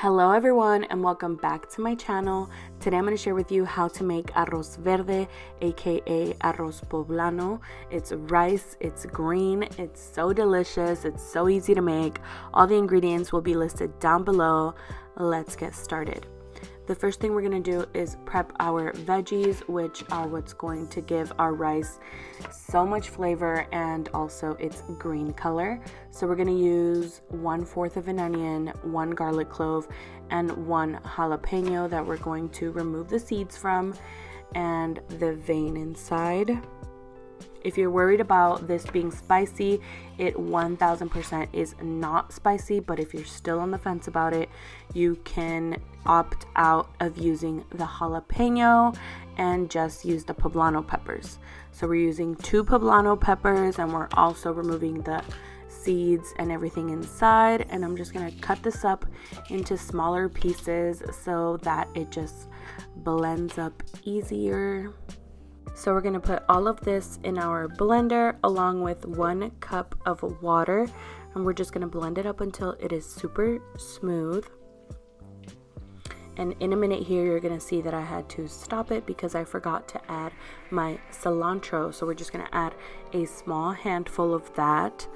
Hello everyone and welcome back to my channel. Today I'm going to share with you how to make arroz verde aka arroz poblano. It's rice, it's green, it's so delicious, it's so easy to make. All the ingredients will be listed down below. Let's get started. The first thing we're gonna do is prep our veggies, which are what's going to give our rice so much flavor and also its green color. So we're gonna use one fourth of an onion, one garlic clove, and one jalapeno that we're going to remove the seeds from and the vein inside. If you're worried about this being spicy, it 1000% is not spicy, but if you're still on the fence about it, you can opt out of using the jalapeno and just use the poblano peppers. So we're using two poblano peppers and we're also removing the seeds and everything inside and I'm just gonna cut this up into smaller pieces so that it just blends up easier. So we're gonna put all of this in our blender along with one cup of water and we're just gonna blend it up until it is super smooth. And in a minute here, you're gonna see that I had to stop it because I forgot to add my cilantro. So we're just gonna add a small handful of that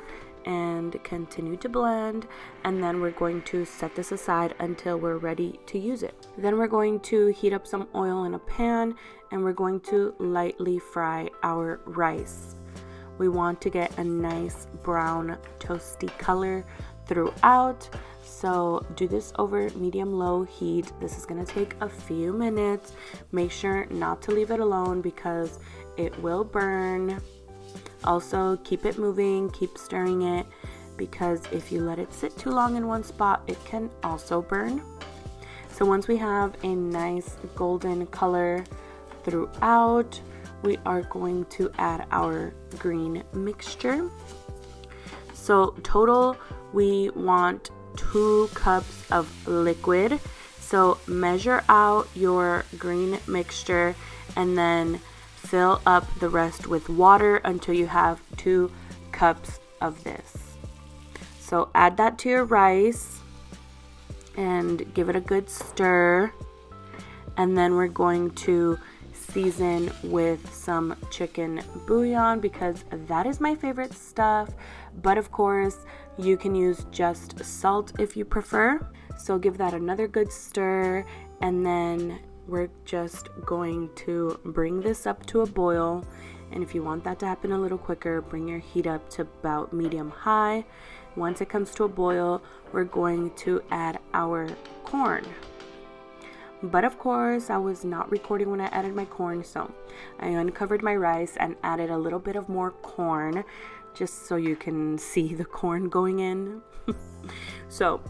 and continue to blend and then we're going to set this aside until we're ready to use it. Then we're going to heat up some oil in a pan and we're going to lightly fry our rice. We want to get a nice brown toasty color throughout so do this over medium low heat this is going to take a few minutes make sure not to leave it alone because it will burn also, keep it moving, keep stirring it because if you let it sit too long in one spot, it can also burn. So once we have a nice golden color throughout, we are going to add our green mixture. So total, we want two cups of liquid. So measure out your green mixture and then Fill up the rest with water until you have two cups of this. So add that to your rice and give it a good stir. And then we're going to season with some chicken bouillon because that is my favorite stuff. But of course, you can use just salt if you prefer. So give that another good stir and then we're just going to bring this up to a boil. And if you want that to happen a little quicker bring your heat up to about medium high. Once it comes to a boil we're going to add our corn. But of course I was not recording when I added my corn so I uncovered my rice and added a little bit of more corn just so you can see the corn going in. So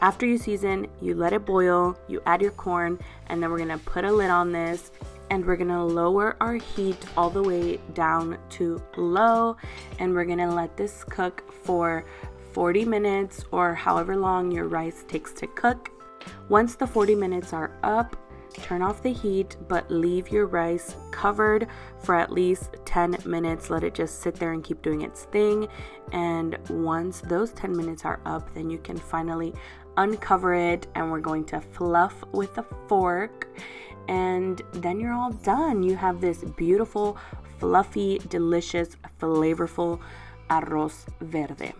after you season, you let it boil, you add your corn, and then we're gonna put a lid on this and we're gonna lower our heat all the way down to low and we're gonna let this cook for 40 minutes or however long your rice takes to cook. Once the 40 minutes are up, turn off the heat but leave your rice covered for at least 10 minutes let it just sit there and keep doing its thing and once those 10 minutes are up then you can finally uncover it and we're going to fluff with a fork and then you're all done. You have this beautiful, fluffy, delicious, flavorful arroz verde.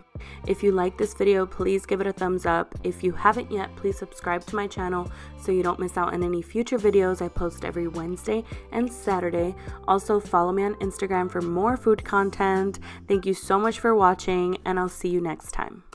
If you like this video, please give it a thumbs up. If you haven't yet, please subscribe to my channel so you don't miss out on any future videos I post every Wednesday and Saturday. Also, follow me on Instagram for more food content. Thank you so much for watching, and I'll see you next time.